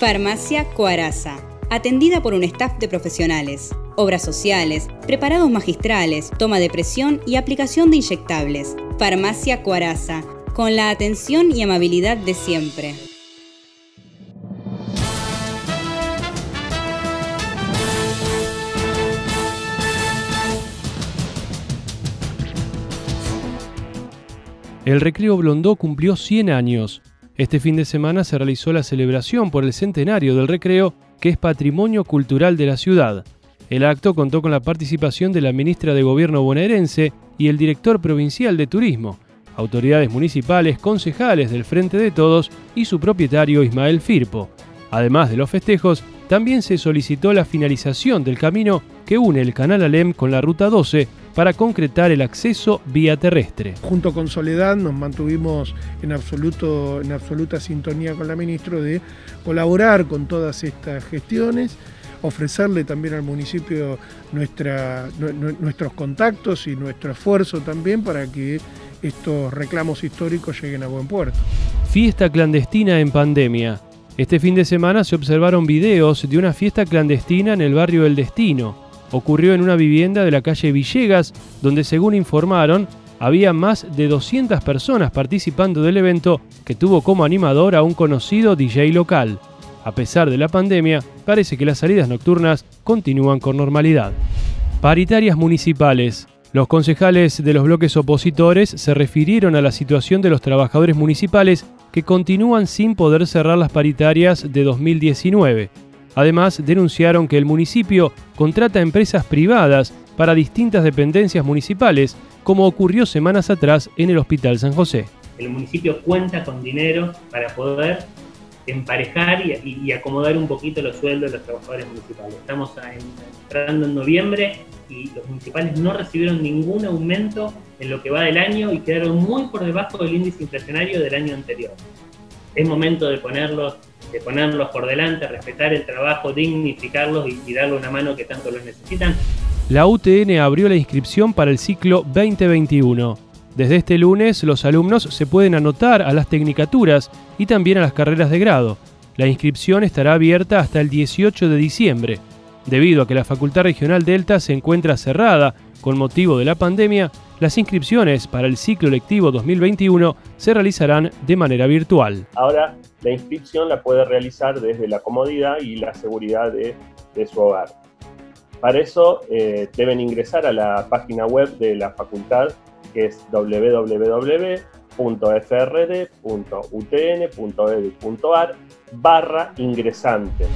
Farmacia Coaraza. Atendida por un staff de profesionales. Obras sociales, preparados magistrales, toma de presión y aplicación de inyectables. Farmacia Coaraza. Con la atención y amabilidad de siempre. El Recreo Blondó cumplió 100 años. Este fin de semana se realizó la celebración por el centenario del recreo, que es patrimonio cultural de la ciudad. El acto contó con la participación de la ministra de Gobierno bonaerense y el director provincial de Turismo, autoridades municipales, concejales del Frente de Todos y su propietario Ismael Firpo. Además de los festejos, también se solicitó la finalización del camino que une el Canal Alem con la Ruta 12 para concretar el acceso vía terrestre. Junto con Soledad nos mantuvimos en, absoluto, en absoluta sintonía con la ministra de colaborar con todas estas gestiones ofrecerle también al municipio nuestra, nuestros contactos y nuestro esfuerzo también para que estos reclamos históricos lleguen a buen puerto. Fiesta clandestina en pandemia. Este fin de semana se observaron videos de una fiesta clandestina en el barrio El Destino, ocurrió en una vivienda de la calle Villegas, donde según informaron, había más de 200 personas participando del evento que tuvo como animador a un conocido DJ local. A pesar de la pandemia, parece que las salidas nocturnas continúan con normalidad. Paritarias municipales. Los concejales de los bloques opositores se refirieron a la situación de los trabajadores municipales que continúan sin poder cerrar las paritarias de 2019 Además, denunciaron que el municipio contrata empresas privadas para distintas dependencias municipales, como ocurrió semanas atrás en el Hospital San José. El municipio cuenta con dinero para poder emparejar y, acomodar un poquito los sueldos de los trabajadores municipales. Estamos entrando en noviembre y los municipales no recibieron ningún aumento en lo que va del año y quedaron muy por debajo del índice inflacionario del año anterior. Es momento de ponerlos de ponerlos por delante, respetar el trabajo, dignificarlos y, darle una mano que tanto los necesitan. La UTN abrió la inscripción para el ciclo 2021. Desde este lunes los alumnos se pueden anotar a las tecnicaturas y también a las carreras de grado. La inscripción estará abierta hasta el 18 de diciembre. Debido a que la Facultad Regional Delta se encuentra cerrada con motivo de la pandemia, las inscripciones para el ciclo lectivo 2021 se realizarán de manera virtual. Ahora la inscripción la puede realizar desde la comodidad y la seguridad de, su hogar. Para eso eh, deben ingresar a la página web de la facultad que es www.frd.utn.edu.ar barra ingresante.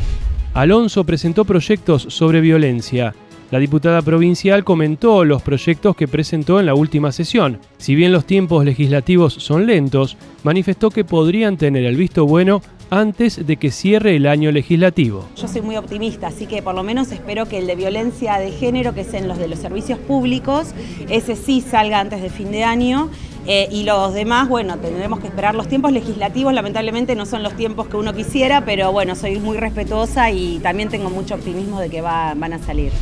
Alonso presentó proyectos sobre violencia. La diputada provincial comentó los proyectos que presentó en la última sesión. Si bien los tiempos legislativos son lentos, manifestó que podrían tener el visto bueno antes de que cierre el año legislativo. Yo soy muy optimista, así que por lo menos espero que el de violencia de género, que es en los de los servicios públicos, ese sí salga antes de fin de año. Eh, y los demás, bueno, tendremos que esperar. Los tiempos legislativos lamentablemente no son los tiempos que uno quisiera, pero bueno, soy muy respetuosa y también tengo mucho optimismo de que van a salir.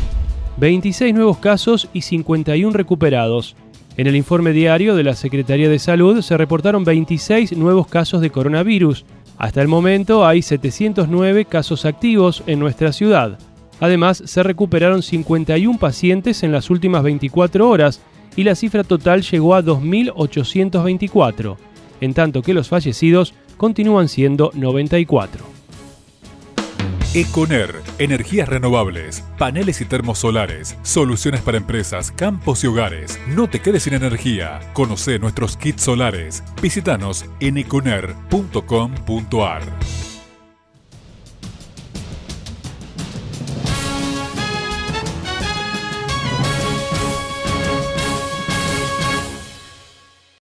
26 nuevos casos y 51 recuperados. En el informe diario de la Secretaría de Salud se reportaron 26 nuevos casos de coronavirus. Hasta el momento hay 709 casos activos en nuestra ciudad. Además, se recuperaron 51 pacientes en las últimas 24 horas y la cifra total llegó a 2.824, en tanto que los fallecidos continúan siendo 94. Econer, energías renovables, paneles y termosolares, soluciones para empresas, campos y hogares. No te quedes sin energía. Conoce nuestros kits solares. Visítanos en econer.com.ar.